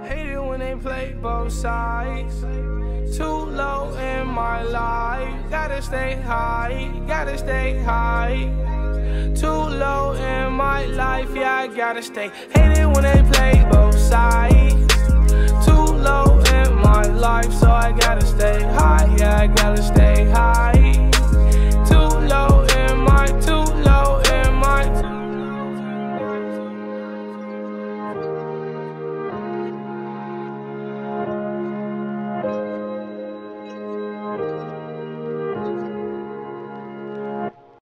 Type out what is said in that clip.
Hate it when they play both sides. Too low in my life. Gotta stay high, gotta stay high. Too low in my life, yeah, I gotta stay. Hate it when they play both sides. Too low in my life, so I gotta stay high. yeah.